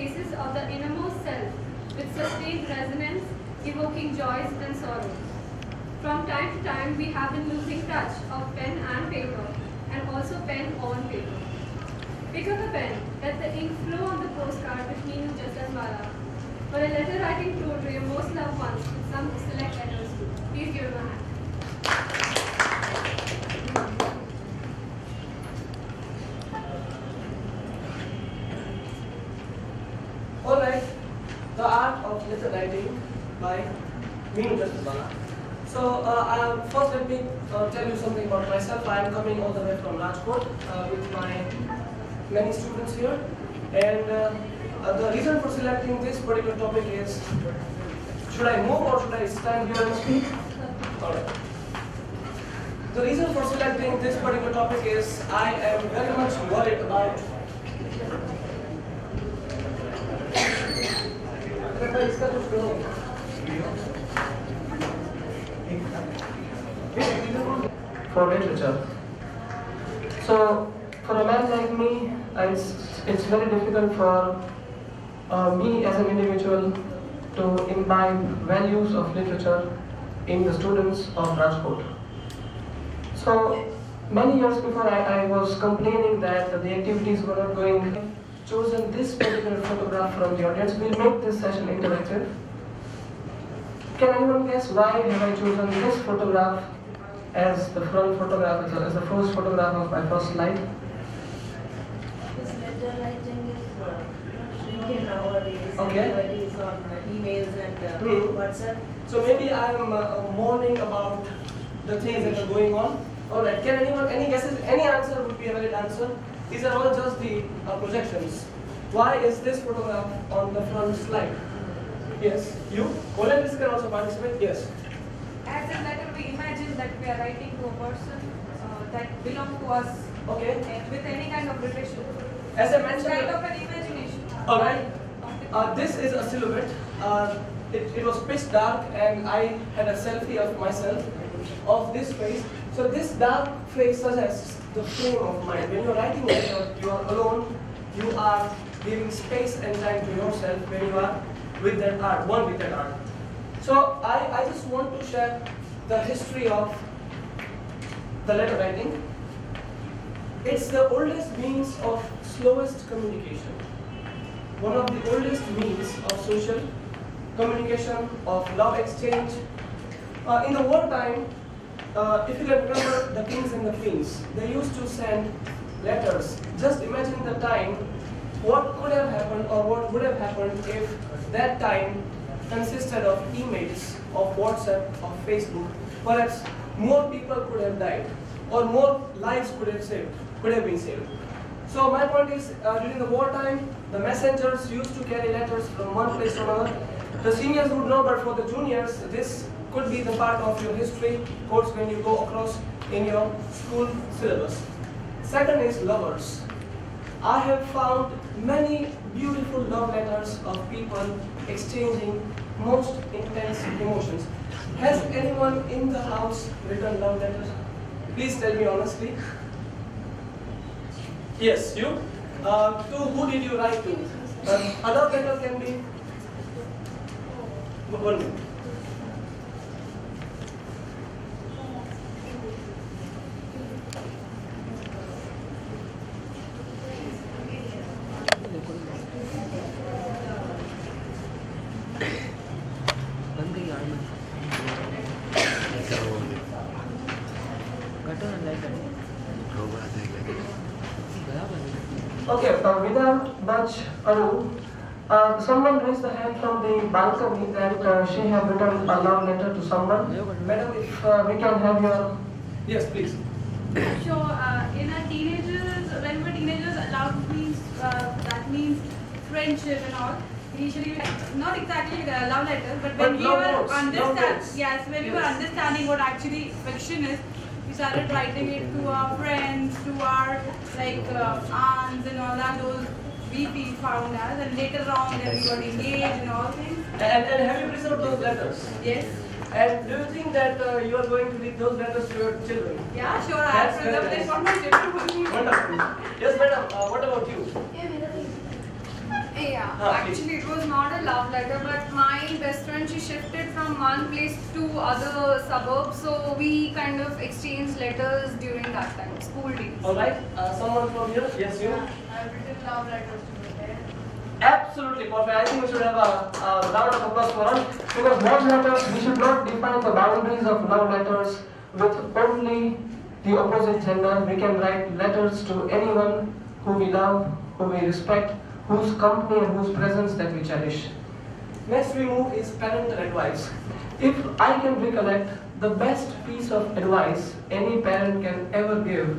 spaces of the innermost self with sustained resonance, evoking joys and sorrows. From time to time, we have been losing touch of pen and paper, and also pen on paper. Pick up a pen, let the ink flow on the postcard which Minu Jasdanwala, for a letter writing tour to your most loved ones with some select letters. Please give him a hand. Alright, the art of letter writing by Minu Jasdanwala. So, uh, first let me uh, tell you something about myself. I am coming all the way from Rajkot uh, with my many students here. And uh, the reason for selecting this particular topic is, should I move or should I stand here and speak? Alright. The reason for selecting this particular topic is I am very much worried about इसका कुछ करो for literature. So, for a man like me, it's, it's very difficult for uh, me as an individual to imbibe values of literature in the students of Rajkot. So, many years before I, I was complaining that the activities were not going, chosen this particular photograph from the audience. We'll make this session interactive. Can anyone guess why have I chosen this photograph as the front photograph, as the, as the first photograph of my first slide? This letter writing is uh, shrinking nowadays. Okay. Everybody is on uh, emails and uh, Hmm. WhatsApp. So maybe I'm uh, mourning about the things that are going on. Alright, can anyone, any guesses, any answer would be a valid answer? These are all just the uh, projections. Why is this photograph on the front slide? Yes, you? Volunteers can also participate? Yes. As a letter, we imagine that we are writing to a person uh, that belongs to us Okay. uh, with any kind of relation. As I mentioned, kind of an imagination. Alright. Uh, this is a silhouette. Uh, it, it was pitch dark and I had a selfie of myself of this face. So this dark face suggests the frame of mind. When you're writing a letter, you are alone. You are giving space and time to yourself when you are with that art, one with that art. So I, I just want to share the history of the letter writing. It's the oldest means of slowest communication one of the oldest means of social communication, of love exchange. Uh, in the wartime, uh, if you can remember the kings and the queens, they used to send letters. Just imagine the time, what could have happened or what would have happened if that time consisted of emails, of WhatsApp, of Facebook. Perhaps more people could have died or more lives could have saved, could have been saved. So my point is, uh, during the wartime, the messengers used to carry letters from one place to another. The seniors would know, but for the juniors, this could be the part of your history course when you go across in your school syllabus. Second is lovers. I have found many beautiful love letters of people exchanging most intense emotions. Has anyone in the house written love letters? Please tell me honestly. Yes, you. Uh, to who did you write to? Uh, other letter can be. One minute. The hand from the balcony that uh, she have written a love letter to someone. Madam, if uh, we can have your. Yes, please. So, uh, in our teenagers, when we're teenagers, love means, uh, that means friendship and all. Initially, not exactly like a love letter, but when But we were notes, love understand, yes, when we were understanding what actually fiction is, we started writing it to our friends, to our like uh, aunts and all that. Those we we found us, and later on, then we got engaged and all things. And, and have you preserved those letters? Yes. And do you think that uh, you are going to read those letters to your children? Yeah, sure. I That's very preserved nice. for my children. Wonderful. Yes, madam. Uh, what about you? Yeah, Ah, please. actually it was not a love letter, but my best friend she shifted from one place to other suburbs, so we kind of exchanged letters during that time, school days. All right. Uh, someone from here? Yes, you. I've written love letters to my parents. Absolutely perfect. I think we should have a, a round of applause for us because love letters, we should not define the boundaries of love letters with only the opposite gender. We can write letters to anyone who we love, who we respect, whose company and whose presence that we cherish. Next we move is parental advice. If I can recollect, the best piece of advice any parent can ever give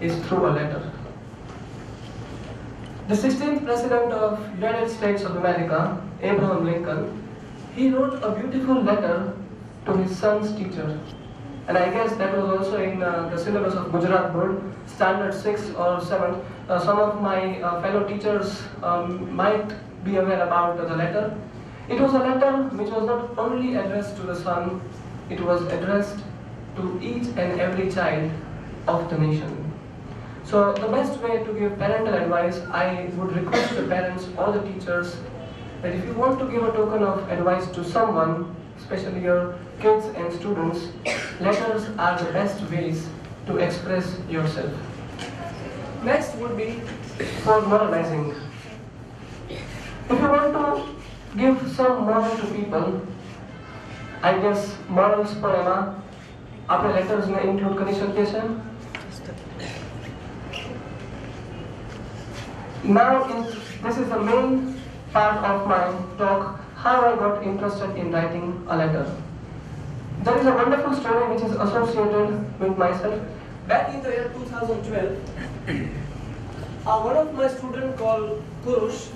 is through a letter. The 16th President of United States of America, Abraham Lincoln, he wrote a beautiful letter to his son's teacher. And I guess that was also in uh, the syllabus of Gujarat Board, Standard 6 or 7. Uh, some of my uh, fellow teachers um, might be aware about the letter. It was a letter which was not only addressed to the son, it was addressed to each and every child of the nation. So the best way to give parental advice, I would request the parents or the teachers that if you want to give a token of advice to someone, especially your kids and students, letters are the best ways to express yourself. Next would be for moralizing. If you want to give some moral to people, I guess morals પર એમાં આપણે લેટર્સને include કરી શકીએ છીએ Now, is, this is the main part of my talk, how I got interested in writing a letter. There is a wonderful story which is associated with myself. Back in the year 2012, uh, one of my students called Purush,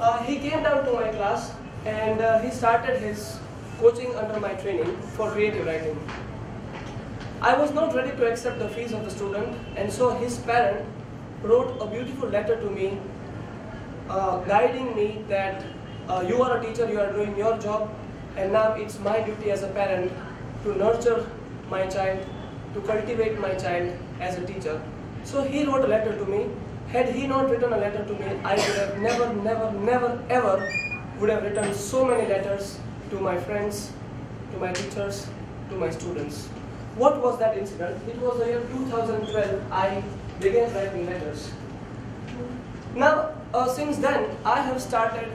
uh, he came down to my class and uh, he started his coaching under my training for creative writing. I was not ready to accept the fees of the student and so his parent wrote a beautiful letter to me uh, guiding me that uh, you are a teacher, you are doing your job, and now it's my duty as a parent to nurture my child, to cultivate my child as a teacher. So he wrote a letter to me. Had he not written a letter to me, I would have never, never, never, ever would have written so many letters to my friends, to my teachers, to my students. What was that incident? It was the year 2012. I began writing letters. Now, uh, since then, I have started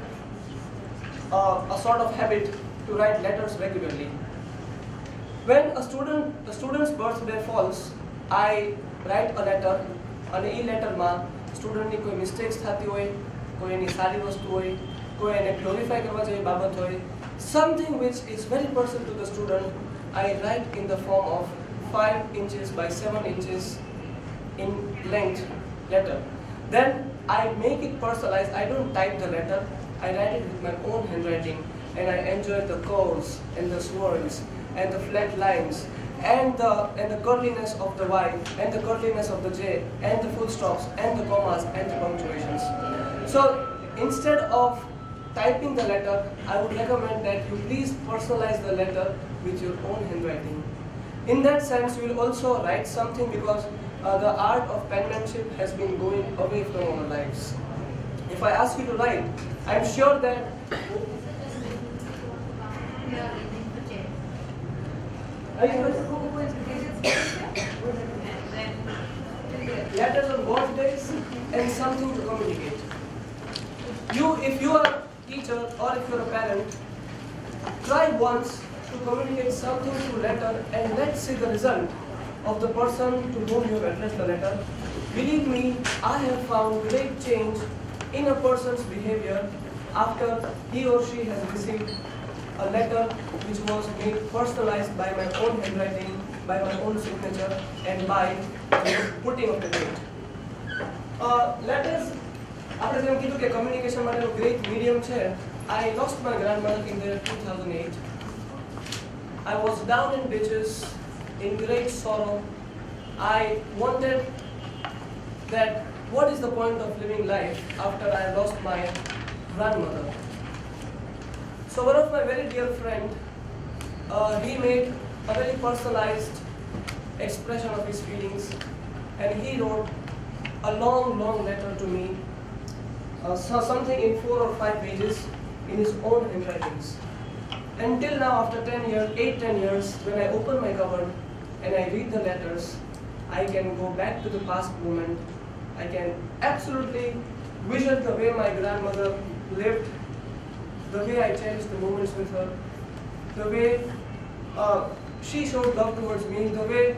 uh, a sort of habit to write letters regularly. When a student, a student's birthday falls, I write a letter અને એ લેટરમાં સ્ટુડન્ટની કોઈ mistakes થતી હોય કોઈ એની સારી વસ્તુ હોય કોઈ એને ગ્લોરીફાઈ કરવા જેવી બાબત હોય something which is very personal to the student I write in the form of five inches by seven inches in length letter. Then I make it personalized. I don't type the letter. I write it with my own handwriting, and I enjoy the curves and the swirls and the flat lines and the and the curliness of the Y and the curliness of the J and the full stops and the commas and the punctuations. So instead of typing the letter, I would recommend that you please personalize the letter with your own handwriting. In that sense, you will also write something because uh, the art of penmanship has been going away from our lives. If I ask you to write, I'm sure that Are you letters on birthdays and something to communicate. You, if you are a teacher or if you're a parent, try once to communicate something through letter and let's see the result of the person to whom you have addressed the letter. Believe me, I have found great change in a person's behavior after he or she has received a letter which was made personalized by my own handwriting, by my own signature, and by the putting of the date. Uh, letters, આપણે જેમ કીધું કે communication માટેનું great medium છે I lost my grandmother in the year 2008. I was down in ditches in great sorrow. I wondered that what is the point of living life after I lost my grandmother. So one of my very dear friend, uh, he made a very personalized expression of his feelings and he wrote a long, long letter to me, uh, something in four or five pages in his own handwritings. Until now, after 10 years, 8, 10 years, when I open my cupboard and I read the letters, I can go back to the past moment. I can absolutely vision the way my grandmother lived, the way I cherished the moments with her, the way uh, she showed love towards me, the way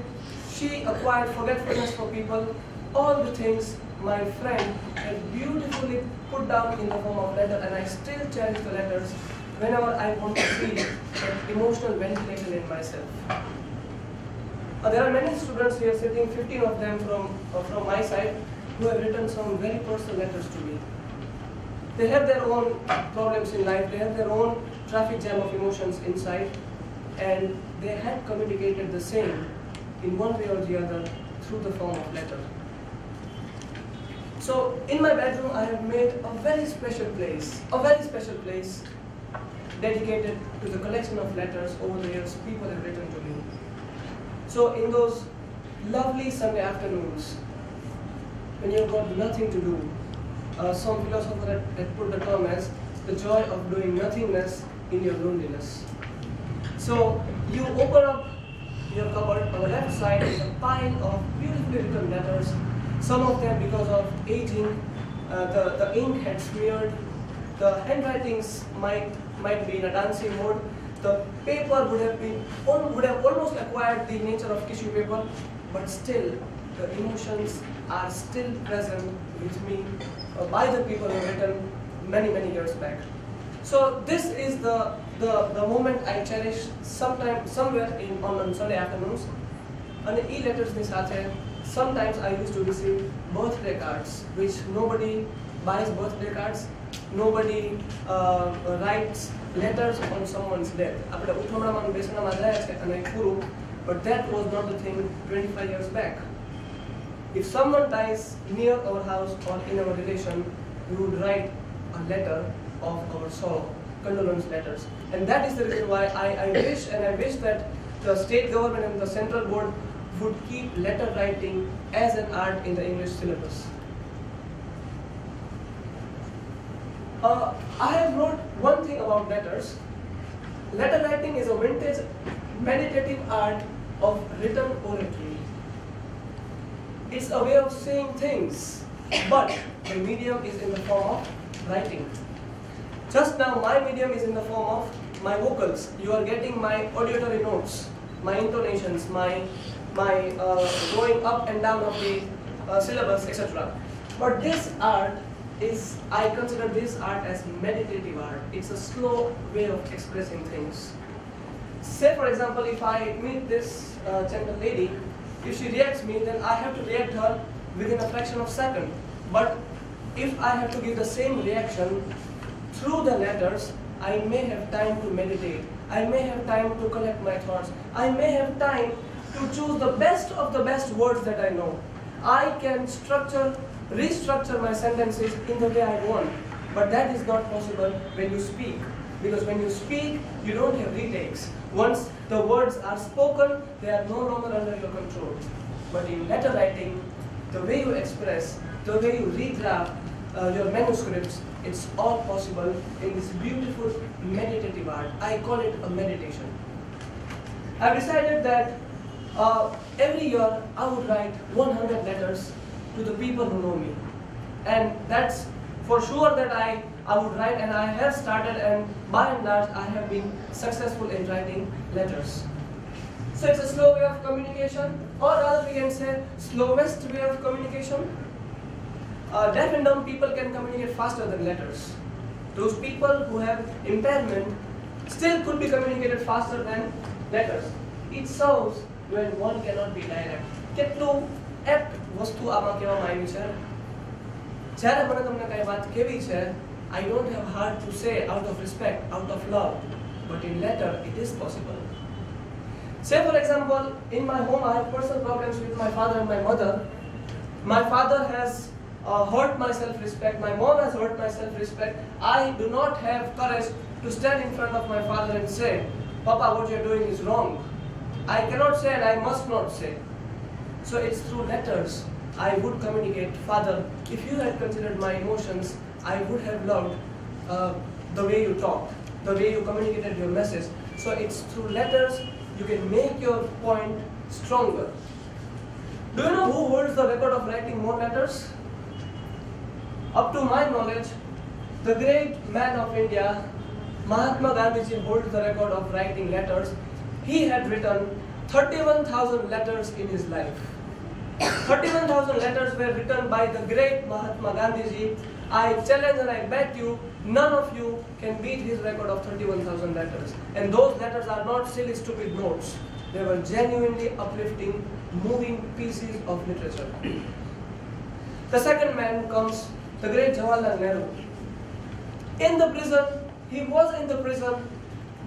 she acquired forgetfulness for people, all the things my friend had beautifully put down in the form of letter and I still cherish the letters whenever I want to feel that emotional ventilation in myself. Uh, there are many students here sitting, 15 of them from, uh, from my side, who have written some very personal letters to me. They have their own problems in life, they have their own traffic jam of emotions inside, and they had communicated the same in one way or the other through the form of letter. So in my bedroom, I have made a very special place, a very special place dedicated to the collection of letters over the years people have written to me. So in those lovely Sunday afternoons, when you've got nothing to do, uh, some philosopher had, had put the term as the joy of doing nothingness in your loneliness. So you open up your cupboard, on the left side is a pile of beautifully written letters. Some of them, because of aging, uh, the, the ink had smeared, the handwritings might might be in a dancing mode. The paper would have been would have almost acquired the nature of tissue paper, but still the emotions are still present with me uh, by the people who written many many years back. So this is the the, the moment I cherish sometime somewhere in on, on Sunday afternoons. અને એ લેટર્સની સાથે sometimes I used to receive birthday cards which nobody buys birthday cards nobody uh, writes letters on someone's death આપણે ઉઠમણામાં બેસણામાં જાય છે અને પૂરું but that was not the thing 25 years back if someone dies near our house or in our relation we would write a letter of our sorrow condolence letters and that is the reason why I, I wish and I wish that the state government and the central board would keep letter writing as an art in the English syllabus. Uh, I have wrote one thing about letters. Letter writing is a vintage meditative art of written oratory. It's a way of saying things, but the medium is in the form of writing. Just now, my medium is in the form of my vocals. You are getting my auditory notes, my intonations, my my uh, going up and down of the uh, syllabus, etc. But this art is, I consider this art as meditative art. It's a slow way of expressing things. Say, for example, if I meet this uh, gentle lady, if she reacts me, then I have to react her within a fraction of a second. But if I have to give the same reaction through the letters, I may have time to meditate. I may have time to collect my thoughts. I may have time to choose the best of the best words that I know. I can structure, restructure my sentences in the way I want. But that is not possible when you speak. Because when you speak, you don't have retakes. Once the words are spoken, they are no longer under your control. But in letter writing, the way you express, the way you redraft uh, your manuscripts, it's all possible in this beautiful meditative art. I call it a meditation. I've decided that uh, every year I would write 100 letters to the people who know me. And that's for sure that I, I would write and I have started and by and large I have been successful in writing letters. So it's a slow way of communication or rather we can say slowest way of communication. Uh, deaf and dumb people can communicate faster than letters. Those people who have impairment still could be communicated faster than letters. It serves when one cannot be direct. કેટલું એપ્ટ વસ્તુ આમાં કહેવામાં આવી છે જ્યારે મને તમને કઈ વાત કેવી છે I don't have hard to say out of respect, out of love, but in letter it is possible. Say for example, in my home I have personal problems with my father and my mother. My father has uh, hurt my self-respect, my mom has hurt my self-respect. I do not have courage to stand in front of my father and say, Papa, what you're doing is wrong. I cannot say and I must not say. So it's through letters I would communicate, Father, if you had considered my emotions, I would have loved uh, the way you talked, the way you communicated your message. So it's through letters you can make your point stronger. Do you know who holds the record of writing more letters? Up to my knowledge, the great man of India, Mahatma Gandhi holds the record of writing letters. He had written 31,000 letters in his life. 31,000 letters were written by the great Mahatma Gandhi. I challenge and I bet you none of you can beat his record of 31,000 letters. And those letters are not silly, stupid notes. They were genuinely uplifting, moving pieces of literature. the second man comes the great Jawaharlal Nehru. In the prison, he was in the prison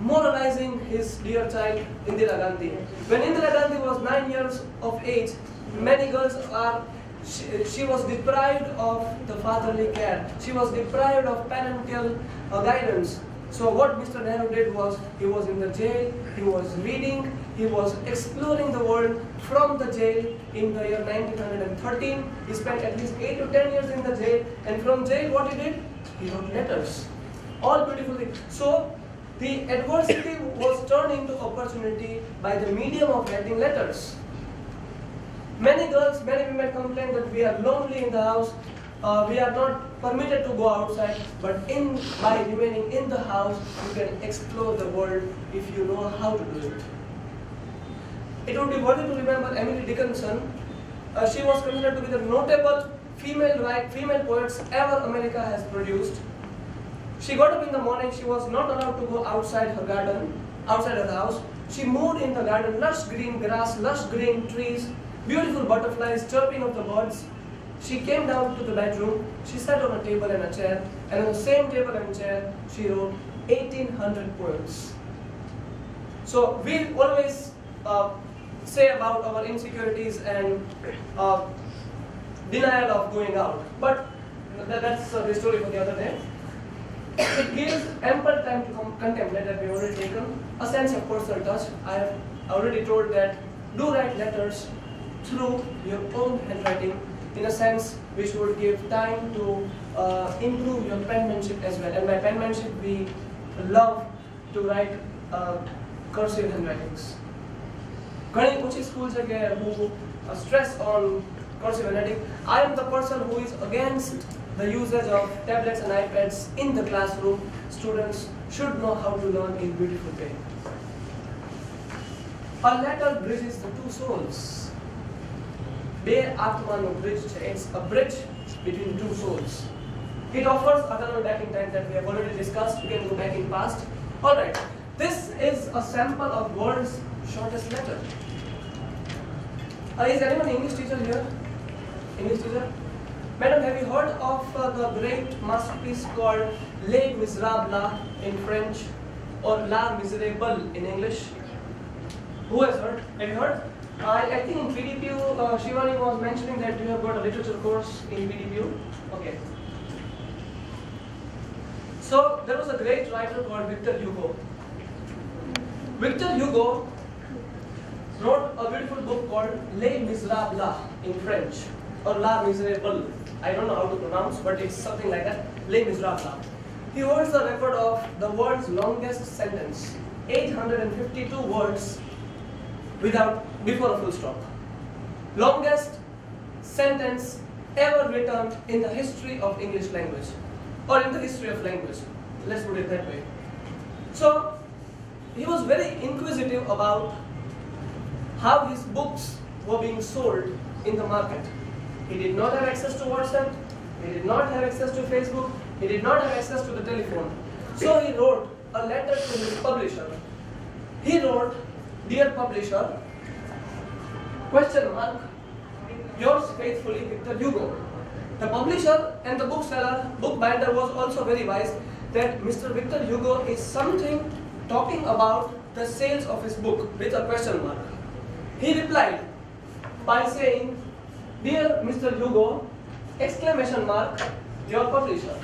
moralizing his dear child Indira Gandhi. When Indira Gandhi was nine years of age, many girls are she, she was deprived of the fatherly care. She was deprived of parental uh, guidance. So what Mr. Nehru did was, he was in the jail, he was reading, he was exploring the world from the jail in the year 1913. He spent at least 8 to 10 years in the jail and from jail what he did? He wrote letters. All beautifully. So the adversity was turned into opportunity by the medium of writing letters. Many girls, many women complain that we are lonely in the house, uh, we are not permitted to go outside, but in by remaining in the house, you can explore the world if you know how to do it. It would be worthy to remember Emily Dickinson. Uh, she was considered to be the notable female right, female poets ever America has produced. She got up in the morning, she was not allowed to go outside her garden, outside her house. She moved in the garden, lush green grass, lush green trees, beautiful butterflies, chirping of the birds. She came down to the bedroom, she sat on a table and a chair, and on the same table and chair, she wrote 1800 poems. So we'll always uh, say about our insecurities and uh, denial of going out, but that, that's uh, the story for the other day. It gives ample time to contemplate that we've already taken, a sense of personal touch. I have already told that do write letters through your own handwriting in a sense which would give time to uh, improve your penmanship as well. And by penmanship, we love to write uh, cursive handwritings. ઘણી ઓછી school છે કે હું stress on cursive handwriting. I am the person who is against the usage of tablets and iPads in the classroom. Students should know how to learn in beautiful way. A letter bridges the two souls. બે આત્માનો bridge છે. It's a bridge between two souls. It offers eternal back in time that we have already discussed. We can go back in past. All right. This is a sample of world's shortest letter. Uh, is anyone English teacher here? English teacher? Madam, have you heard of uh, the great masterpiece called Les Miserables in French or La Miserable in English? Who has heard? Have you heard? I, I think in PDPU, uh, Shivani was mentioning that you have got a literature course in PDPU. Okay. So there was a great writer called Victor Hugo. Victor Hugo wrote a beautiful book called Les Miserables in French or La Miserable. I don't know how to pronounce, but it's something like that. Les Miserables. He holds the record of the world's longest sentence, 852 words without before a full stop. Longest sentence ever written in the history of English language or in the history of language. Let's put it that way. So he was very inquisitive about how his books were being sold in the market. He did not have access to WhatsApp, he did not have access to Facebook, he did not have access to the telephone. So he wrote a letter to his publisher. He wrote, Dear publisher, question mark, yours faithfully, Victor Hugo. The publisher and the bookseller, bookbinder was also very wise that Mr. Victor Hugo is something talking about the sales of his book with a question mark. He replied by saying, Dear Mr. Hugo, exclamation mark, your publisher,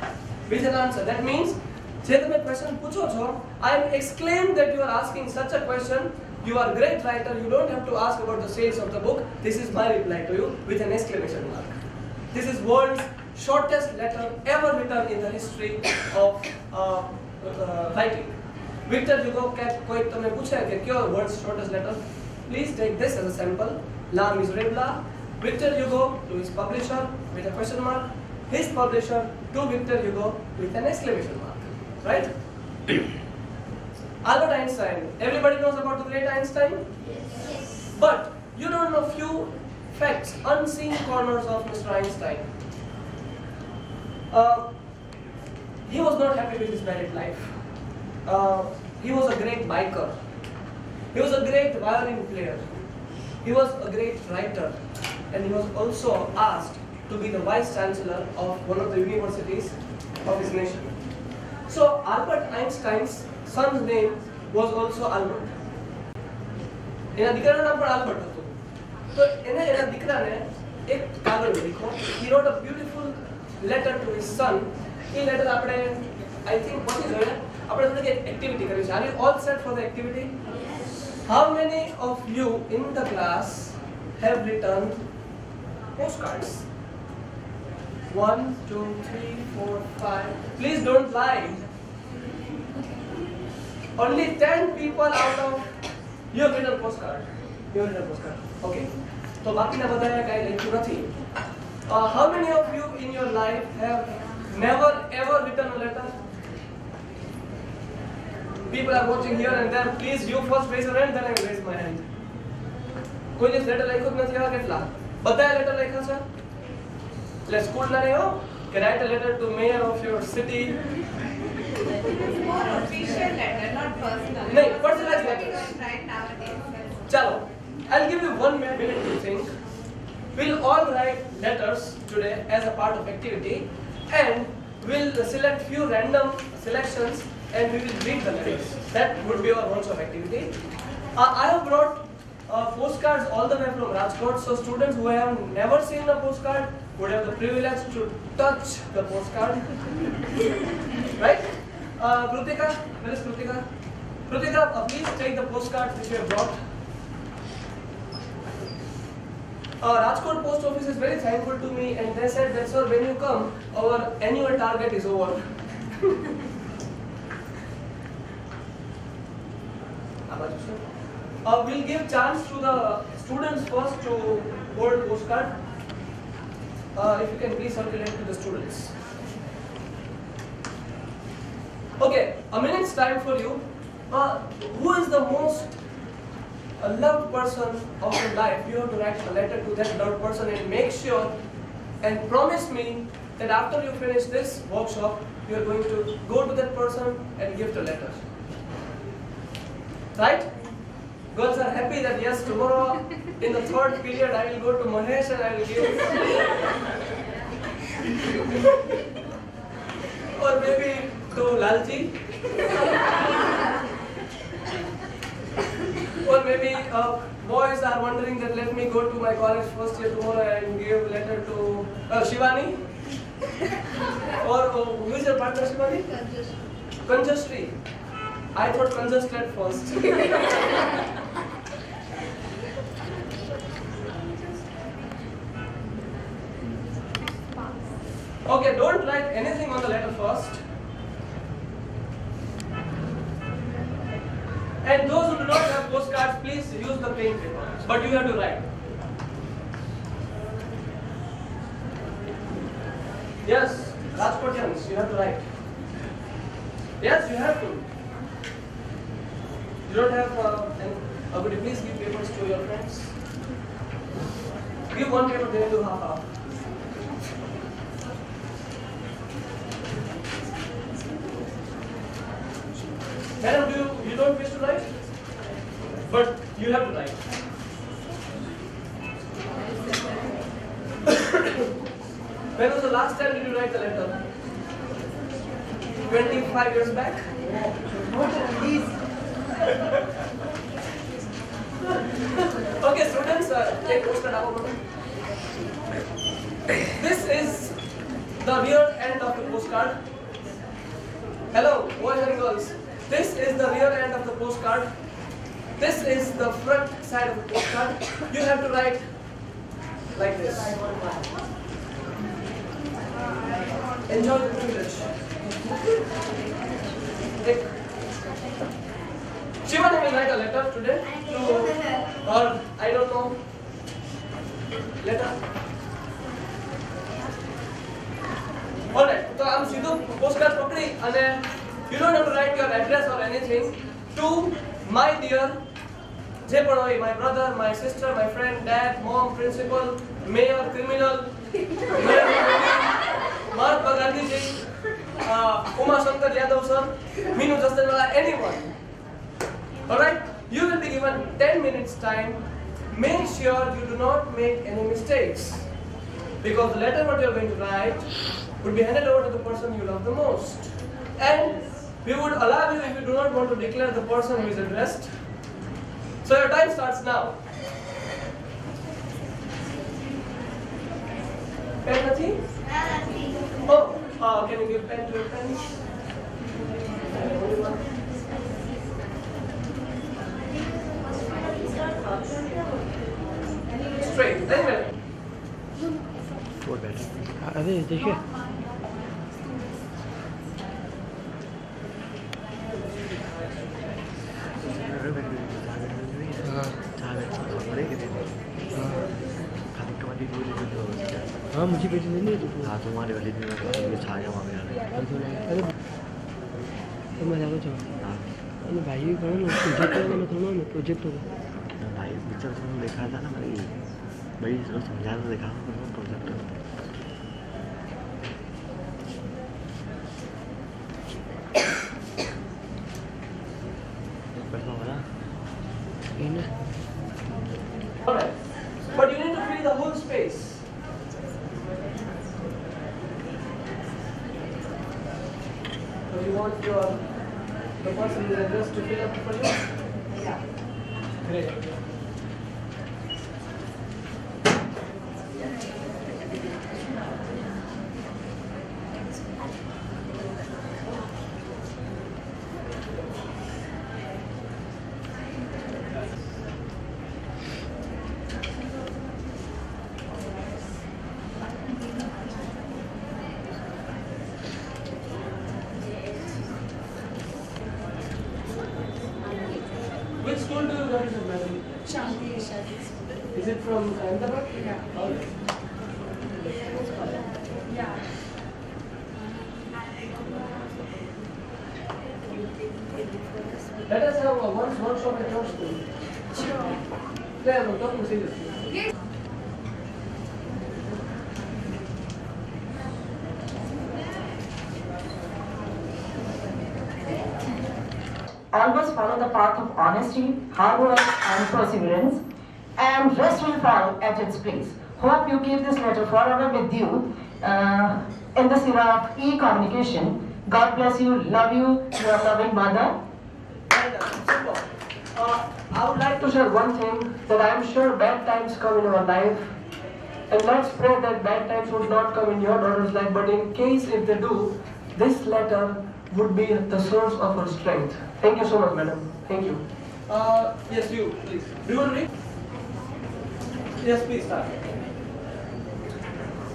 with an answer. That means જે તમે question પૂછો છો આઈ એમ એક્સક્લેમ that you are asking સચ a question you are great writer you don't have to ask about the cells of the book this is my reply to you with an exclamation mark this is world's shortest letter ever written in the history of uh, uh, writing. Victor Hugo કે કોઈ તમને પૂછે કે કયો world's shortest letter please take this as a sample La Miserable Victor Hugo to his publisher with a question mark his publisher to Victor Hugo with an exclamation mark right Albert Einstein everybody knows about the great Einstein Yes. but you don't know few facts unseen corners of Mr. Einstein uh, he was not happy with his married life. Uh, he was a great biker. He was a great violin player. He was a great writer. And he was also asked to be the vice chancellor of one of the universities of his nation. So Albert Einstein's son's name was also Albert. એના દીકરાનું નામ પણ Albert હતું તો એને એના દીકરાને એક કાગળ લખ્યો he wrote a beautiful letter to his son A letter આપણે આઈ થિંક પહોંચી જોઈએ આપણે થોડીક એક એક્ટિવિટી કરવી છે are you all set for the activity how many of you in the class have return postcards one two three four five please don't lie only 10 people out of you have written postcard you have written postcard okay તો બાકીના બધાએ કાંઈ લખ્યું નથી uh, how many of you in your life have never ever written a letter? People are watching here and there. Please, you first raise your hand, then I will raise my hand. કોઈ દિવસ letter લખ્યું જ નથી આવા કેટલા બધાએ letter લખ્યા છે એટલે સ્કૂલના નહીં હો કે write a letter to mayor of your city More official letter, not personal. No, personalized letter. Right nowadays. Chalo, I'll give you one minute to think. We'll all write letters today as a part of activity and we'll select few random selections and we will read the letters. That would be our once of activity. Uh, I have brought uh, postcards all the way from Rajkot so students who have never seen a postcard would have the privilege to touch the postcard. right? Uh, where is Krutika? Krutika, uh, please take the postcards which you have brought. Uh, Rajkot Post Office is very thankful to me and they said that sir when you come our annual target is over. Uh, we'll give chance to the students first to hold postcard. Uh, if you can please circulate to the students. Okay, a minute's time for you. Uh, who is the most loved person of your life, you have to write a letter to that loved person and make sure and promise me that after you finish this workshop, you are going to go to that person and give the letter. Right? Girls are happy that yes, tomorrow in the third period I will go to Mahesh and I will give. or maybe to Lalji. Or maybe uh, boys are wondering that let me go to my college first year tomorrow and give letter to uh, Shivani. or uh, who is your partner Shivani? Conjustry. I thought congested first. okay, don't write anything on the letter first. And those who do not have postcards, please use the plain paper. But you have to write. Yes, Rajkotians, you have to write. Yes, you have to. You don't have, uh, and, uh, could you please give papers to your friends? Give one paper, then do half. Madam, do you, you don't wish to write? But you have to write. when was the last time did you write a letter? 25 years back? okay, students, uh, take postcard out. This is the real end of the postcard. Hello, boys and girls. This is the rear end of the postcard. This is the front side of the postcard. You have to write like this. Enjoy the privilege. Shivani will write a letter today to, or I don't know, letter. Alright, so I'm Sidhu, postcard Pakri, and you don't have to write your address or anything to my dear જે પણ હોય my brother my sister my friend dad mom principal mayor criminal Mahatma Gandhiji Umashankar Yadav sir Minu Jastanwala any Alright, you will be given 10 minutes time. Make sure you do not make any mistakes. Because the letter what you are going to write would be handed over to the person you love the most. And we would allow you if you do not want to declare the person who is addressed. So your time starts now. Pen nothing? Oh, uh, can you give pen to your friend? दे देखिए। हाँ मुझे पैसे देने तो हाँ तुम्हारे वाले दिन में तो छाया मांगे अरे तो मैं जाना चलो हाँ। भाई भी करो ना प्रोजेक्ट होगा मतलब मैं करूँगा ना प्रोजेक्ट होगा भाई पिक्चर तो तुमने देखा था ना मैंने भाई समझा तो देखा प्रोजेक्ट होगा need to fill the whole space. So you want your the person with the address to fill up for you? Yeah. Great. Which school do you go to, madam? Shanti Shanti. Is it from Ahmedabad? Yeah. Okay. Yeah. Let us have a once workshop at your school. Sure. Yeah, I'm talking seriously. Always follow the path of honesty, hard work, and perseverance, and rest will fall at its place. Hope you keep this letter forever with you uh, in this era of e-communication. God bless you, love you, your loving mother. Uh, I would like to share one thing that I am sure bad times come in our life. And let's pray that bad times would not come in your daughter's life. But in case if they do, this letter would be the source of her strength. Thank you so much, madam. Thank you. Uh, yes, you, please. Do you want to read? Yes, please start.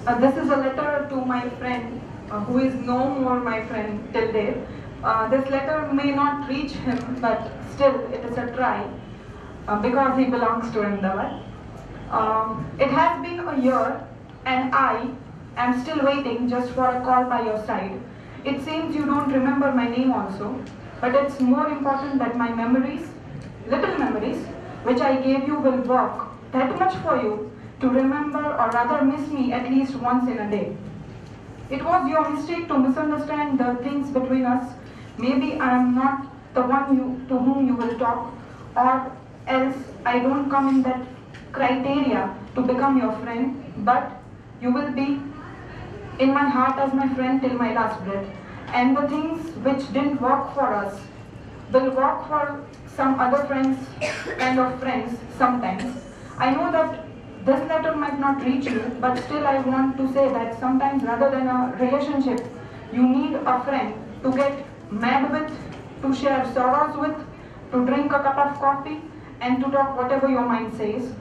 Uh, this is a letter to my friend uh, who is no more my friend till date. Uh, this letter may not reach him, but still it is a try uh, because he belongs to Ahmedabad. Um, it has been a year and I am still waiting just for a call by your side. It seems you don't remember my name also, but it's more important that my memories, little memories, which I gave you will work that much for you to remember or rather miss me at least once in a day. It was your mistake to misunderstand the things between us. Maybe I am not the one you, to whom you will talk, or else I don't come in that criteria to become your friend, but you will be in my heart as my friend till my last breath. And the things which didn't work for us will work for some other friends, kind of friends, sometimes. I know that this letter might not reach you, but still I want to say that sometimes rather than a relationship, you need a friend to get mad with, to share sorrows with, to drink a cup of coffee, and to talk whatever your mind says.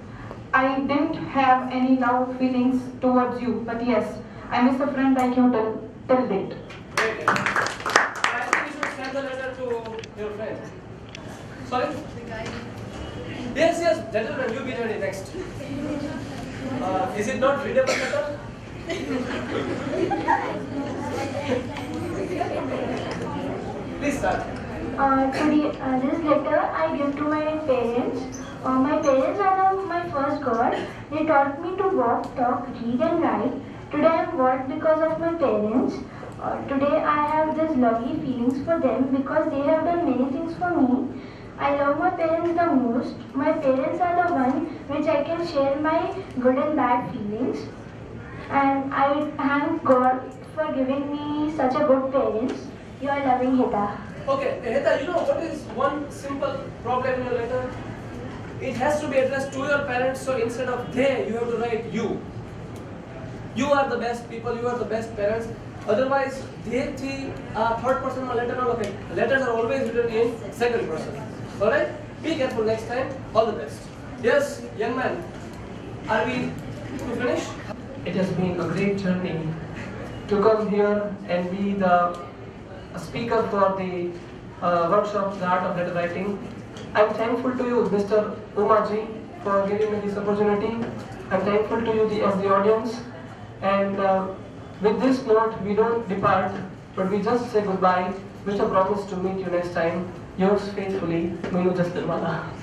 I didn't have any love feelings towards you, but yes, I miss a friend like you till, till date. Great. I think you should send the letter to your friend. Sorry? Yes, yes, gentlemen, you be ready next. Uh, is it not readable letter? Please start. Uh, today, uh, this letter I give to my parents. Uh, my parents are my first God. They taught me to walk, talk, read, and write. Today I am what because of my parents. Uh, today I have these lovely feelings for them because they have done many things for me. I love my parents the most. My parents are the one which I can share my good and bad feelings. And I thank God for giving me such a good parents. You are loving Hita. Okay, Heta, you know what is one simple problem in your letter? It has to be addressed to your parents, so instead of they, you have to write you. You are the best people, you are the best parents. Otherwise, they three uh, third person or letter not okay. Letters are always written in second person. Alright? Be careful next time. All the best. Yes, young man. Are we to finish? It has been a great journey to come here and be the speaker for the uh, workshop, The Art of Letter Writing. I'm thankful to you, Mr. Umaji, for giving me this opportunity. I'm thankful to you the, as the audience. And uh, with this note, we don't depart, but we just say goodbye, with a promise to meet you next time. Yours faithfully, Minu Jasdanwala.